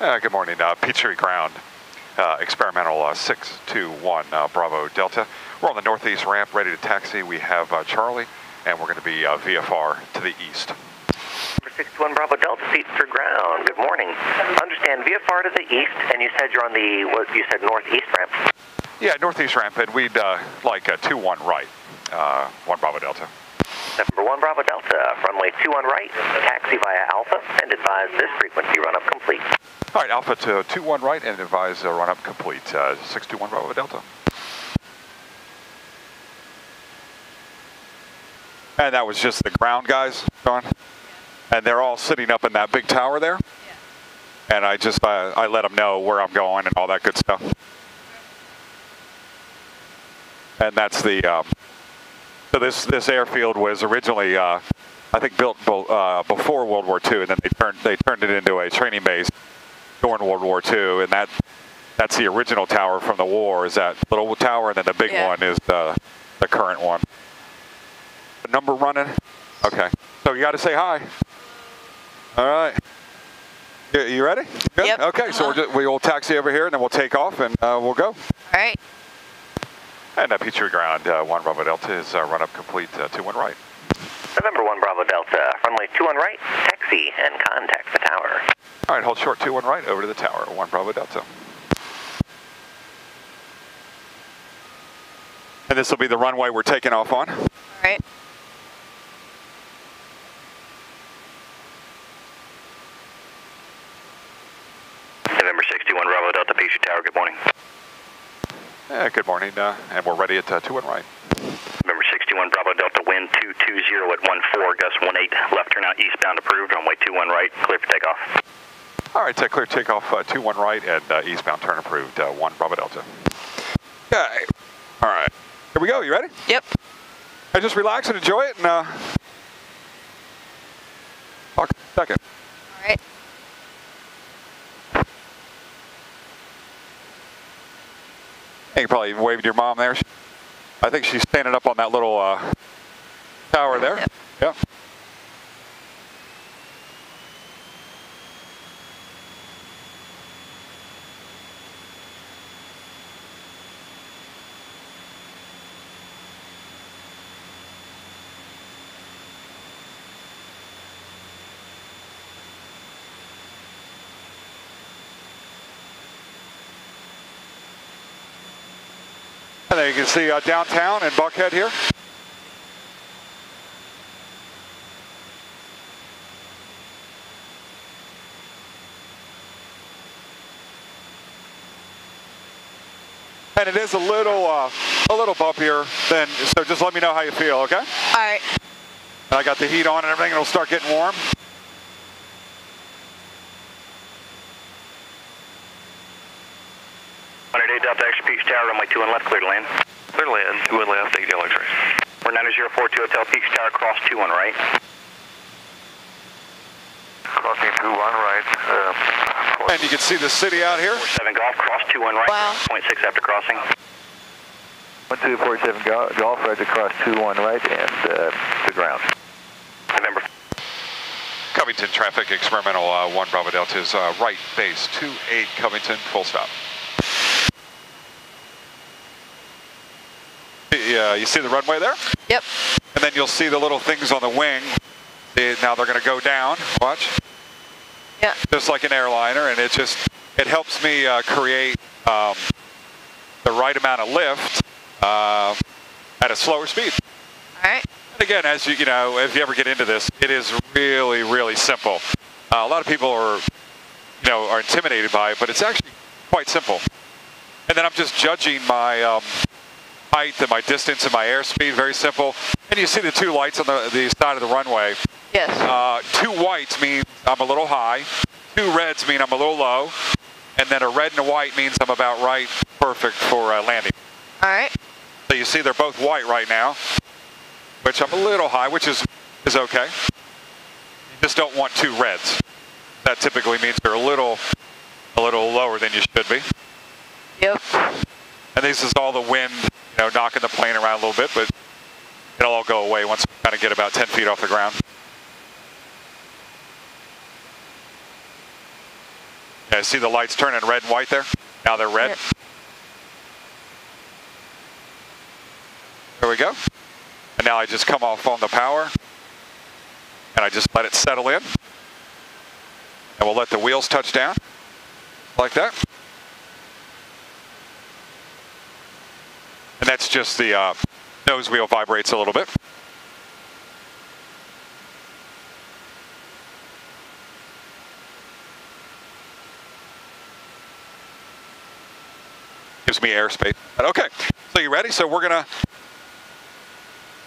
Uh, good morning, uh, Peachtree Ground, uh, experimental uh, 621 uh, Bravo Delta. We're on the northeast ramp, ready to taxi. We have uh, Charlie, and we're going to be uh, VFR to the east. Number 61 Bravo Delta, Peachtree Ground. Good morning. Understand VFR to the east, and you said you're on the, what you said, northeast ramp. Yeah, northeast ramp, and we'd uh, like a 2-1 right, uh, 1 Bravo Delta. Number 1 Bravo Delta, runway 21 right, taxi via Alpha, and advise this frequency run up complete. All right, Alpha to 2-1 right, and advise uh, run up complete. Uh, 621 Bravo Delta. And that was just the ground guys, John. And they're all sitting up in that big tower there. And I just, uh, I let them know where I'm going and all that good stuff. And that's the, um, so this, this airfield was originally, uh, I think built bo- uh, before World War II, and then they turned, they turned it into a training base during World War II, and that, that's the original tower from the war, is that little tower, and then the big Yeah. one is the, the current one. The number running? Okay. So you got to say hi. All right. You, you ready? Good? Yep. Okay, so we're Uh-huh. just, we will taxi over here, and then we'll take off, and uh, we'll go. All right. And uh, Peachtree Ground, uh, 1 Bravo Delta is uh, run up complete, uh, 2 1 right. November 1 Bravo Delta, runway 2 1 right, taxi, and contact the tower. All right, hold short 2 1 right over to the tower, 1 Bravo Delta. And this will be the runway we're taking off on. All right. November 61 Bravo Delta, Peachtree Tower, good morning. Yeah, good morning, uh, and we're ready at uh, 2 1 right. Number 61 Bravo Delta, wind 220 at 14, gust 18, left turn out eastbound approved, runway 21 right, clear for takeoff. All right, uh, clear takeoff uh, 2 1 right and uh, eastbound turn approved, uh, 1 Bravo Delta. Okay. All right. Here we go. You ready? Yep. I just relax and enjoy it, and uh, talk in a second. All right. Hey, you probably waved your mom there. I think she's standing up on that little uh, tower there. Yep. Yeah. And there you can see uh, downtown and Buckhead here. And it is a little, uh, a little bumpier than, so just let me know how you feel, okay? All right. I got the heat on and everything, it'll start getting warm. Two 51 left, clear to land. Clear to land, Two 21 left, take the X-ray. We're 9042 Hotel Peach Tower, cross two one right. Crossing one right. Uh, and you can see the city out here. Four 7 Golf, cross two one right, wow. six after crossing. 1247 Golf, right across two one right and uh, the ground. November Covington traffic, experimental uh, 1 Bravo Delta is uh, right base two eight Covington, full stop. Yeah, you see the runway there? Yep. And then you'll see the little things on the wing. They- now they're going to go down. Watch. Yeah. Just like an airliner, and it just it helps me uh, create um, the right amount of lift uh, at a slower speed. All right. And again, as you you know, if you ever get into this, it is really really simple. Uh, a lot of people are you know are intimidated by it, but it's actually quite simple. And then I'm just judging my um, height and my distance and my airspeed. Very simple. And you see the two lights on the, the side of the runway. Yes. Uh, two whites mean I'm a little high. Two reds mean I'm a little low. And then a red and a white means I'm about right, perfect for uh, landing. All right. So you see they're both white right now, which I'm a little high, which is, is okay. You just don't want two reds. That typically means you're a little, a little lower than you should be. Yep. And this is all the wind, you know, knocking the plane around a little bit, but it'll all go away once we kind of get about 10 feet off the ground. Yeah, see the lights turning red and white there? Now they're red. There we go. And now I just come off on the power and I just let it settle in. And we'll let the wheels touch down like that. And that's just the uh, nose wheel vibrates a little bit. Gives me airspace. Okay, so you ready? So we're gonna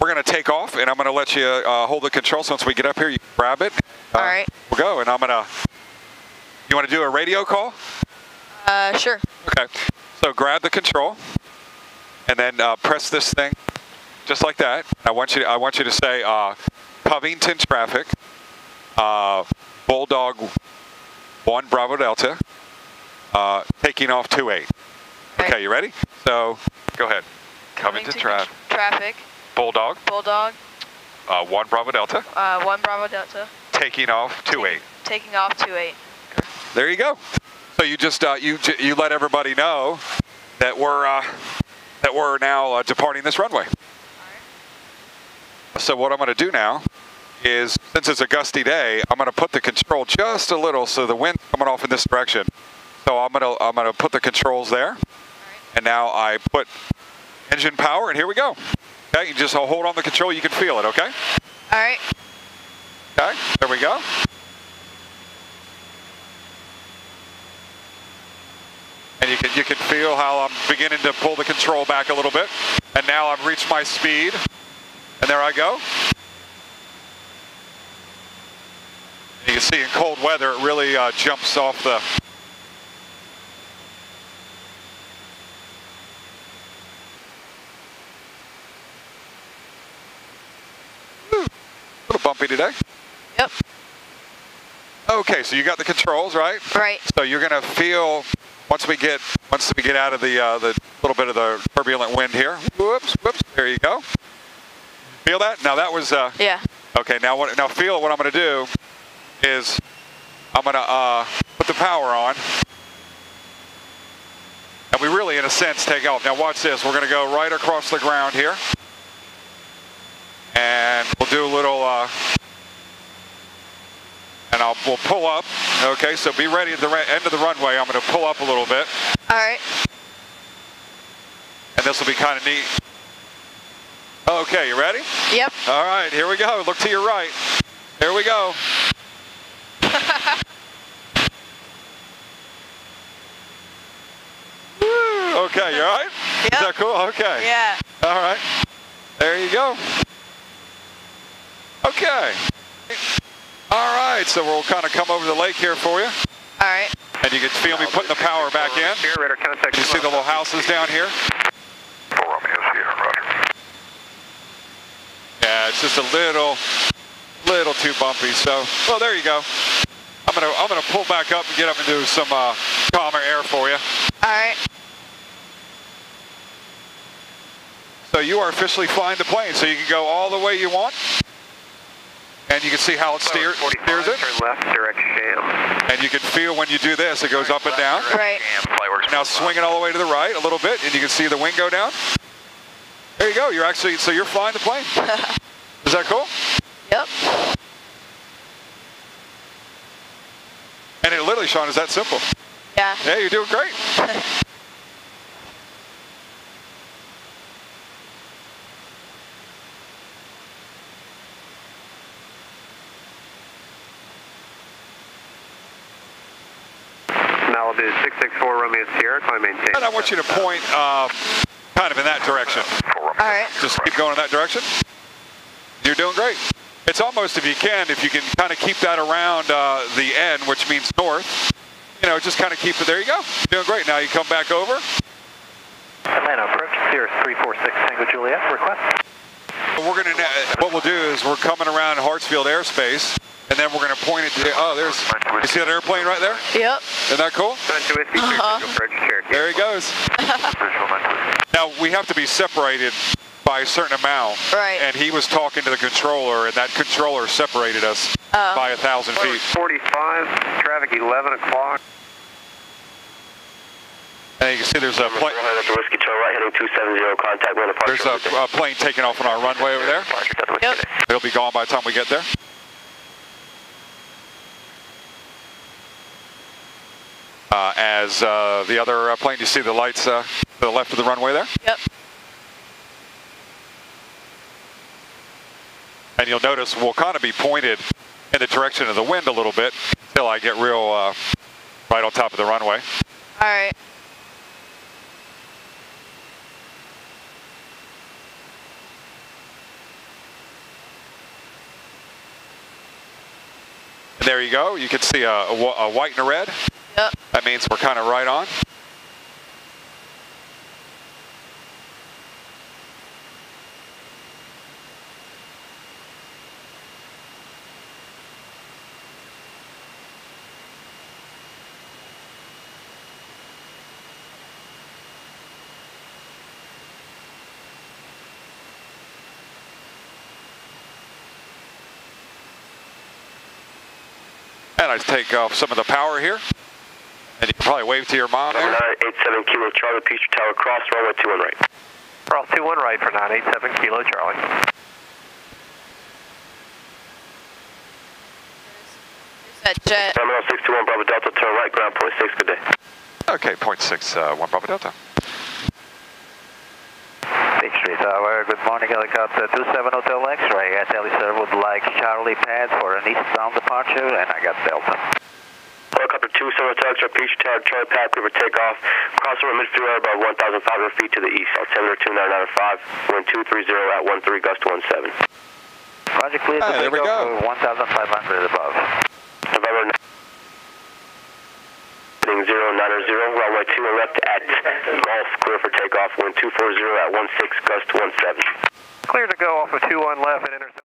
we're gonna take off, and I'm gonna let you uh, hold the control. So once we get up here, you grab it. Uh, All right. We'll go, and I'm gonna. You want to do a radio call? Uh, sure. Okay. So grab the control, and then uh, press this thing, just like that. I want you. To, I want you to say uh, Covington traffic, uh, Bulldog one Bravo Delta, uh, taking off two eight. Okay, you ready? So go ahead. Covington traffic, Traffic. Bulldog Bulldog. uh, one Bravo Delta, Uh, one Bravo Delta. taking off two eight. Taking off two eight. There you go. So you just uh, you you let everybody know that we're uh, that we're now uh, departing this runway. So what I'm going to do now is, since it's a gusty day, I'm going to put the control just a little so the wind's coming off in this direction. So I'm going to I'm going to put the controls there, and now I put engine power, and here we go. Okay, you just hold on the control. You can feel it. Okay. All right. Okay. There we go. And you can you can feel how I'm beginning to pull the control back a little bit. And now I've reached my speed. And there I go. And you can see in cold weather it really uh, jumps off the a little bumpy today. Yep. Okay, so you got the controls, right? Right. So you're gonna feel once we get once we get out of the uh, the little bit of the turbulent wind here. Whoops, whoops. There you go. Feel that? Now that was uh, Yeah. okay. Now what? Now feel what I'm gonna do is I'm gonna uh, put the power on, and we really, in a sense, take off. Now watch this. We're gonna go right across the ground here, and we'll do a little. And I'll we'll pull up. Okay, so be ready at the end of the runway. I'm going to pull up a little bit, All right. and this will be kind of neat. Okay, you ready? Yep. All right, here we go. Look to your right. Here we go. Woo, okay, you all right? Is that cool? Okay. Yeah. All right. There you go. Okay. Right, so we'll kind of come over the lake here for you. All right. And you can feel me putting the power back in. Here, radar contact. You see the little houses down here? Yeah, it's just a little, little too bumpy. So, well, there you go. I'm gonna, I'm gonna pull back up and get up and do some uh, calmer air for you. All right. So you are officially flying the plane. So you can go all the way you want, and you can see how it steer, steers it. Left, direct sham. And you can feel when you do this, it goes up and down. Right. Now swing it all the way to the right a little bit, and you can see the wing go down. There you go. You're actually, so you're flying the plane. Is that cool? Yep. And it literally, Sean, is that simple. Yeah. Yeah, you're doing great. Malibu 664 Romeo Sierra, climb maintain. And I want you to point uh, kind of in that direction. All right. Just keep going in that direction. You're doing great. It's almost, if you can, if you can kind of keep that around uh, the end, which means north, you know, just kind of keep it. There you go. You're doing great. Now you come back over. Atlanta approach, Sierra 346 Tango Juliet, request. We're gonna. What we'll do is we're coming around Hartsfield airspace, and then we're gonna point it to. Oh, there's. You see that airplane right there? Yep. Isn't that cool? Uh-huh. Tango approach, Cherokee. There he goes. Now we have to be separated by a certain amount. Right. And he was talking to the controller, and that controller separated us Oh. by a thousand feet. 45, traffic 11 o'clock. And you can see there's a plane. Whiskey turn right, heading 270, contact There's a, a plane taking off on our runway over there. Yep. It'll be gone by the time we get there. As uh, the other uh, plane, you see the lights uh, to the left of the runway there? Yep. And you'll notice we'll kind of be pointed in the direction of the wind a little bit until I get real uh, right on top of the runway. All right. And there you go. You can see a, a, a white and a red. Yep. That means we're kind of right on. And I take off some of the power here. And you can probably wave to your mom there. 987 Kilo Charlie, Peachtree Tower, cross runway 21 right. Cross 21 right for 987 Kilo Charlie. There's that jet. Terminal 621 Bravo Delta, turn right, ground point 6, good day. Okay, point six, uh, one Bravo Delta. Peachtree Tower, good morning, helicopter 27 Hotel X-ray. I tell you, sir, would like Charlie pad for an eastbound departure, and I got Delta. Helicopter 27 Hotel X-ray, Peachtree Tower, Charlie Pat, clear for takeoff. Crossing midfield air about 1,500 feet to the east. Altimeter 2995, wind 230 at 13, gust 17. Roger, clear to Ah, there we go. off 1,500 above. November 9. 090, runway 2 left at Golf, clear for takeoff, wind 240 at 16, gust 17. Clear to go off of 21 left and enter